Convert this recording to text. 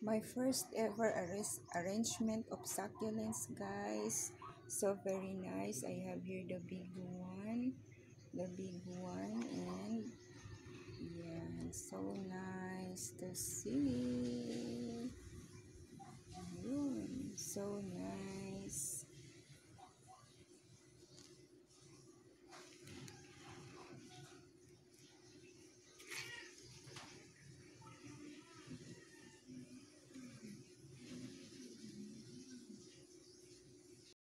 My first ever arrangement of succulents, guys. So very nice. I have here the big one, the big one, and yeah, so nice to see. Yun, so nice.